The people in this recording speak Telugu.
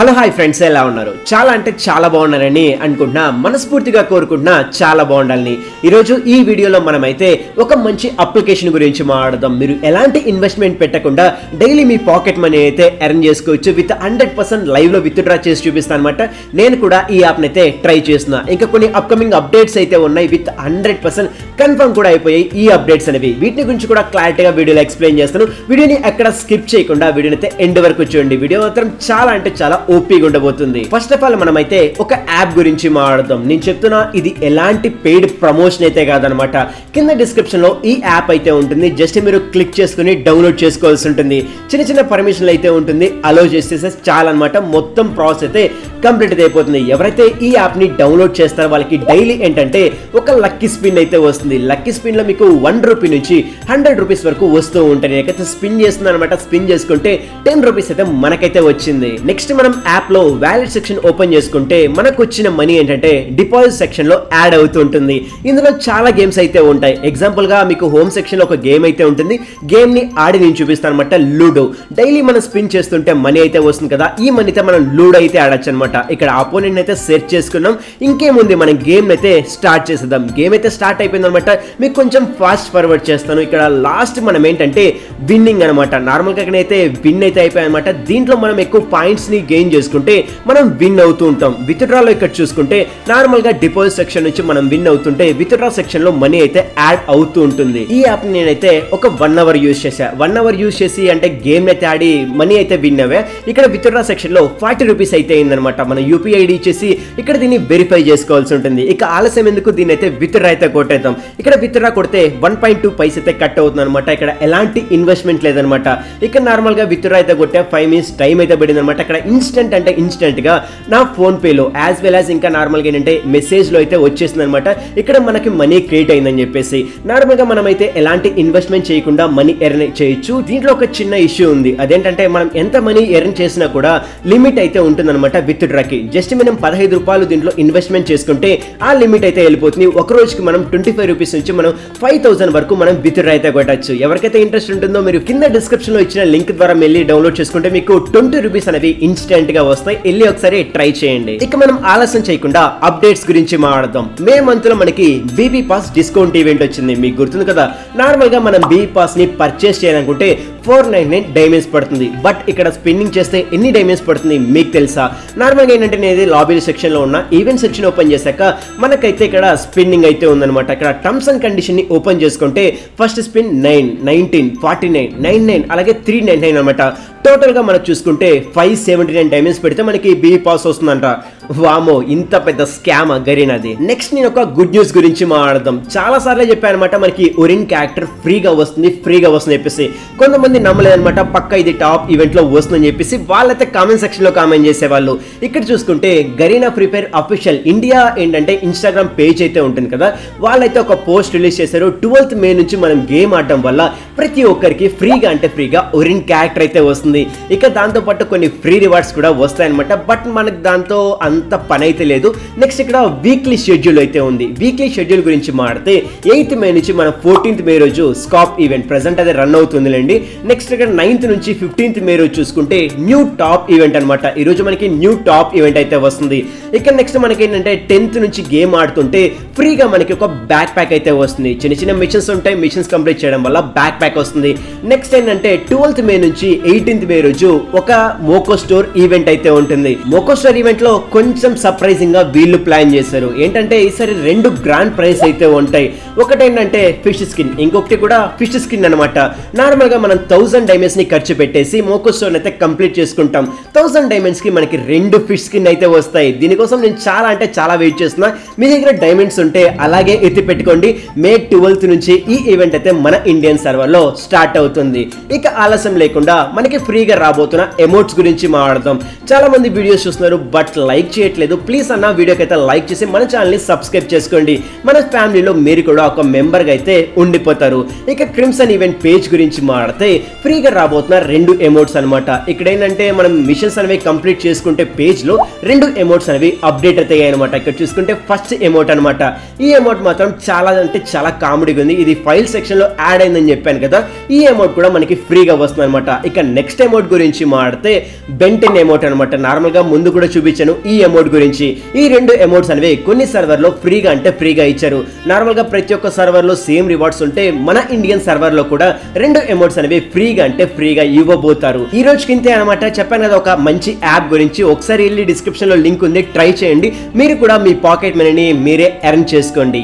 హలో హాయ్ ఫ్రెండ్స్ ఎలా ఉన్నారు? చాలా అంటే చాలా బాగున్నారని అనుకుంటున్నా మనస్ఫూర్తిగా కోరుకుంటున్నా చాలా బాగుండాలని. ఈరోజు ఈ వీడియోలో మనమైతే ఒక మంచి అప్లికేషన్ గురించి మాట్లాడదాం. మీరు ఎలాంటి ఇన్వెస్ట్మెంట్ పెట్టకుండా డైలీ మీ పాకెట్ మనీ అయితే ఎర్న్ చేసుకోవచ్చు. విత్ హండ్రెడ్ పర్సెంట్ లైవ్లో విత్ డ్రా చేసి చూపిస్తాను అనమాట నేను కూడా ఈ యాప్ని అయితే ట్రై చేస్తున్నా. ఇంకా కొన్ని అప్కమింగ్ అప్డేట్స్ అయితే ఉన్నాయి. విత్ హండ్రెడ్ పర్సెంట్ కన్ఫర్మ్ కూడా అయిపోయాయి ఈ అప్డేట్స్ అనేవి. వీటి గురించి కూడా క్లారిటీగా వీడియోలో ఎక్స్ప్లెయిన్ చేస్తాను. వీడియోని ఎక్కడ స్కిప్ చేయకుండా వీడియోని అయితే ఎండ్ వరకు చూడండి. వీడియో మాత్రం చాలా అంటే చాలా ఓపీగా ఉండబోతుంది. ఫస్ట్ ఆఫ్ ఆల్ మనమైతే ఒక యాప్ గురించి మాట్లాడదాం. నేను చెప్తున్నా ఇది ఎలాంటి పెయిడ్ ప్రమోషన్ అయితే కాదనమాట. కింద డిస్క్రిప్షన్లో ఈ యాప్ అయితే ఉంటుంది. జస్ట్ మీరు క్లిక్ చేసుకుని డౌన్లోడ్ చేసుకోవాల్సి ఉంటుంది. చిన్న చిన్న పర్మిషన్లు అయితే ఉంటుంది. అలో చేసేస్తే చాలా అనమాట మొత్తం ప్రాసెస్ అయితే కంప్లీట్ అయిపోతుంది. ఎవరైతే ఈ యాప్ని డౌన్లోడ్ చేస్తారో వాళ్ళకి డైలీ ఏంటంటే ఒక లక్కీ స్పిన్ అయితే వస్తుంది. లక్కీ స్పిన్లో మీకు వన్ రూపీ నుంచి హండ్రెడ్ రూపీస్ వరకు వస్తూ ఉంటాయి. నేనైతే స్పిన్ చేస్తున్నాను అనమాట స్పిన్ చేసుకుంటే టెన్ రూపీస్ అయితే మనకైతే వచ్చింది. నెక్స్ట్ మనం యాప్లో వ్యాలెట్ సెక్షన్ ఓపెన్ చేసుకుంటే మనకు వచ్చిన మనీ ఏంటంటే డిపాజిట్ సెక్షన్లో యాడ్ అవుతూ ఉంటుంది. ఇందులో చాలా గేమ్స్ అయితే ఉంటాయి. ఎగ్జాంపుల్గా మీకు హోమ్ సెక్షన్లో ఒక గేమ్ అయితే ఉంటుంది. గేమ్ని ఆడి నేను చూపిస్తాను అనమాట లూడో డైలీ మనం స్పిన్ చేస్తుంటే మనీ అయితే వస్తుంది కదా. ఈ మనీతో మనం లూడో అయితే ఆడొచ్చు అనమాట ఇక్కడ ఆపోనెంట్ అయితే సెర్చ్ చేసుకున్నాం. ఇంకేముంది? మనం గేమ్ అయితే స్టార్ట్ చేసేద్దాం. గేమ్ అయితే స్టార్ట్ అయిపోయింది అనమాట మీకు కొంచెం ఫాస్ట్ ఫార్వర్డ్ చేస్తాను. ఇక్కడ లాస్ట్ మనం ఏంటంటే విన్నింగ్ అనమాట నార్మల్గా అయితే విన్ అయితే అయిపోయాయి అనమాట దీంట్లో మనం ఎక్కువ పాయింట్స్ని గెయిన్ చేసుకుంటే మనం విన్ అవుతూ ఉంటాం. విత్డ్రాలో ఇక్కడ చూసుకుంటే నార్మల్గా డిపాజిట్ సెక్షన్ నుంచి మనం విన్ అవుతుంటే విత్డ్రా సెక్షన్లో మనీ అయితే యాడ్ అవుతూ ఉంటుంది. ఈ యాప్ నేనైతే ఒక వన్ అవర్ యూస్ చేశా. వన్ అవర్ యూస్ చేసి అంటే గేమ్ అయితే ఆడి మనీ అయితే విన్ అవే. ఇక్కడ విత్డ్రా సెక్షన్లో ఫార్టీ రూపీస్ అయితే అయిందనమాట మన యూపీఐ ఐడి ఇచ్చేసి ఇక్కడ దీన్ని వెరిఫై చేసుకోవాల్సి ఉంటుంది. ఇక ఆలస్యం ఎందుకు? దీన్ని అయితే విత్డ్రా అయితే కొట్టేద్దాం. ఇక్కడ విత్డ్రా కొడితే వన్ పాయింట్ టూ పైస్ అయితే కట్ అవుతుంది అనమాట ఇక్కడ ఎలాంటి ఇన్వెస్ట్మెంట్ లేదనమాట ఇక్కడ నార్మల్గా విత్డ్రా అయితే కొట్టే ఫైవ్ మినిట్స్ టైం అయితే పడింది అనమాట ఇక్కడ ఇన్స్టెంట్ అంటే ఇన్స్టెంట్గా నా ఫోన్పేలో యాజ్ వెల్ యాజ్ ఇంకా నార్మల్గా ఏంటంటే మెసేజ్లో అయితే వచ్చేసింది అనమాట ఇక్కడ మనకి మనీ క్రియేట్ అయిందని చెప్పేసి నార్మల్గా మనం అయితే ఎలాంటి ఇన్వెస్ట్మెంట్ చేయకుండా మనీ ఎర్న్ చేయొచ్చు. దీంట్లో ఒక చిన్న ఇష్యూ ఉంది. అదేంటంటే మనం ఎంత మనీ ఎర్న్ చేసినా కూడా లిమిట్ అయితే ఉంటుందన్నమాట విత్ డ్రాకి జస్ట్ మనం పదహైదు రూపాయలు దీంట్లో ఇన్వెస్ట్మెంట్ చేసుకుంటే ఆ లిమిట్ అయితే వెళ్ళిపోతుంది. ఒక రోజుకి మనం ట్వంటీ ఫైవ్ రూపీస్ నుంచి మనం ఫైవ్ థౌసండ్ వరకు మనం విత్డ్రా అయితే కొట్టచ్చు. ఎవరికైతే ఇంట్రెస్ట్ ఉంటుందో మీరు కింద డిస్క్రిప్షన్లో ఇచ్చిన లింక్ ద్వారా వెళ్ళి డౌన్లోడ్ చేసుకుంటే మీకు ట్వంటీ రూపీస్ అనేవి ఇన్స్టెంట్గా వస్తాయి. వెళ్ళి ఒకసారి ట్రై చేయండి. ఇక మనం ఆలస్యం చేయకుండా అప్డేట్స్ గురించి మాట్లాడదాం. మే మంత్లో మనకి బీబీ పాస్ డిస్కౌంట్ ఈవెంట్ వచ్చింది. మీకు గుర్తుంది కదా? నార్మల్గా మనం బీబీ పాస్ని పర్చేస్ చేయాలనుకుంటే ఫోర్ నైన్ నైన్ డైమండ్స్ పడుతుంది. బట్ ఇక్కడ స్పిన్నింగ్ చేస్తే ఎన్ని డైమండ్స్ పడుతుంది మీకు తెలుసా? నార్మల్గా ఏంటంటే నేను లాబీ సెక్షన్లో ఉన్న ఈవెంట్ సెక్షన్ ఓపెన్ చేశాక మనకైతే ఇక్కడ స్పిన్నింగ్ అయితే ఉందన్నమాట. ఇక్కడ టర్మ్స్ అండ్ కండిషన్ని ఓపెన్ చేసుకుంటే first spin nine nineteen forty nine nine nine అలాగే త్రీ నైన్ నైన్ అనమాట టోటల్గా మనం చూసుకుంటే ఫైవ్ సెవెంటీ నైన్ డైమండ్స్ పెడితే మనకి బీ పాస్ వస్తుందంట. వామో ఇంత పెద్ద స్కామ్ గరీనది నెక్స్ట్ నేను ఒక గుడ్ న్యూస్ గురించి మాట్లాడదాం. చాలా సార్లు చెప్పాను అనమాట మనకి ఒరిన్ క్యారెక్టర్ ఫ్రీగా వస్తుంది ఫ్రీగా వస్తుంది చెప్పేసి. కొంతమంది నమ్మలేదనమాట పక్క ఇది టాప్ ఈవెంట్లో వస్తుందని చెప్పేసి. వాళ్ళైతే కామెంట్ సెక్షన్లో కామెంట్ చేసేవాళ్ళు. ఇక్కడ చూసుకుంటే Garena Free Fire official India ఏంటంటే ఇన్స్టాగ్రామ్ పేజ్ అయితే ఉంటుంది కదా. వాళ్ళైతే ఒక పోస్ట్ రిలీజ్ చేశారు. ట్వెల్త్ మే నుంచి మనం గేమ్ ఆడటం వల్ల ప్రతి ఒక్కరికి ఫ్రీగా అంటే ఫ్రీగా ఒరిన్ క్యారెక్టర్ అయితే వస్తుంది. ఇక దాంతో పాటు కొన్ని ఫ్రీ రివార్డ్స్ కూడా వస్తాయన్నమాట. బట్ మనకు దాంతో అంత పని అయితే లేదు. నెక్స్ట్ ఇక్కడ వీక్లీ షెడ్యూల్ అయితే ఉంది. వీక్లీ షెడ్యూల్ గురించి మాడితే ఎయిత్ మే నుంచి మన ఫోర్టీన్త్ మే రోజు స్కాప్ ఈవెంట్ ప్రెసెంట్ అదే రన్ అవుతుందిలేండి. నెక్స్ట్ ఇక్కడ నైన్త్ నుంచి ఫిఫ్టీన్త్ మే రోజు చూసుకుంటే న్యూ టాప్ ఈవెంట్ అనమాట ఈ రోజు మనకి న్యూ టాప్ ఈవెంట్ అయితే వస్తుంది. ఇక్కడ నెక్స్ట్ మనకి ఏంటంటే టెన్త్ నుంచి గేమ్ ఆడుతుంటే ఫ్రీగా మనకి ఒక బ్యాక్ ప్యాక్ అయితే వస్తుంది. చిన్న చిన్న మిషన్స్ ఉంటాయి. మిషన్స్ కంప్లీట్ చేయడం వల్ల బ్యాక్ ప్యాక్ వస్తుంది. నెక్స్ట్ ఏంటంటే ట్వెల్త్ మే నుంచి ఎయిటీన్త్ మే రోజు ఒక మోకో స్టోర్ ఈవెంట్ అయితే ఉంటుంది. మోకో స్టోర్ ఈవెంట్లో కొంచెం సర్ప్రైజింగ్గా వీళ్ళు ప్లాన్ చేశారు. ఏంటంటే ఈసారి రెండు గ్రాండ్ ప్రైజ్ అయితే ఉంటాయి. ఒకటి ఏంటంటే ఫిష్ స్కిన్ ఇంకొకటి కూడా ఫిష్ స్కిన్ అనమాట నార్మల్గా మనం థౌసండ్ డైమండ్స్ని ఖర్చు పెట్టేసి మోకోస్టోన్ అయితే కంప్లీట్ చేసుకుంటాం. థౌసండ్ డైమండ్స్కి మనకి రెండు ఫిష్ స్కిన్ అయితే వస్తాయి. దీనికోసం నేను చాలా అంటే చాలా వెయిట్ చేస్తున్నా. మీ దగ్గర డైమండ్స్ ఉంటే అలాగే ఎత్తి పెట్టుకోండి. మే ట్వెల్త్ నుంచి ఈ ఈవెంట్ అయితే మన ఇండియన్ సర్వర్లో స్టార్ట్ అవుతుంది. ఇక ఆలస్యం లేకుండా మనకి ఫ్రీగా రాబోతున్న ఎమోట్స్ గురించి మాట్లాడదాం. చాలా మంది వీడియోస్ చూస్తున్నారు బట్ లైక్ చేయట్లేదు ప్లీజ్ అన్న వీడియోకి అయితే లైక్ చేసి మన ఛానల్ని సబ్స్క్రైబ్ చేసుకోండి. మన ఫ్యామిలీలో మీరు కూడా ఒక మెంబర్గా అయితే ఉండిపోతారు. ఇక క్రిమ్సన్ ఈవెంట్ పేజ్ గురించి మాట్లాడితే ఫ్రీగా రాబోతున్న రెండు ఎమోట్స్ అనమాట ఇక్కడ ఏంటంటే మనం మిషన్స్ అనేవి కంప్లీట్ చేసుకుంటే పేజ్లో రెండు ఎమోట్స్ అనేవి అప్డేట్ అవుతాయి అనమాట ఇక్కడ చూసుకుంటే ఫస్ట్ ఎమోట్ అనమాట ఈ ఎమోట్ మాత్రం చాలా అంటే చాలా కామెడీగా ఉంది. ఇది ఫైల్ సెక్షన్లో యాడ్ అయిందని చెప్పాను కదా. ఈ అమౌంట్ కూడా మనకి ఫ్రీగా వస్తుంది అనమాట ఇక నెక్స్ట్ అమౌంట్ గురించి మాడితే బెంటెన్ అమౌంట్ అనమాట నార్మల్గా ముందు కూడా చూపించాను. ఈ అమౌంట్ గురించి. ఈ రెండు అమౌంట్స్ అనేవి కొన్ని సర్వర్లో ఫ్రీగా అంటే ఫ్రీగా ఇచ్చారు. నార్మల్గా ప్రతి ఒక్క సర్వర్లో సేమ్ రివార్డ్స్ ఉంటే మన ఇండియన్ సర్వర్లో కూడా రెండు అమౌంట్స్ అనేవి ఫ్రీగా అంటే ఫ్రీగా ఇవ్వబోతారు. ఈ రోజు కింతే అనమాట చెప్పాను కదా ఒక మంచి యాప్ గురించి. ఒకసారి వెళ్ళి డిస్క్రిప్షన్లో లింక్ ఉంది ట్రై చేయండి. మీరు కూడా మీ పాకెట్ మనీని మీరే ఎర్న్ చేసుకోండి.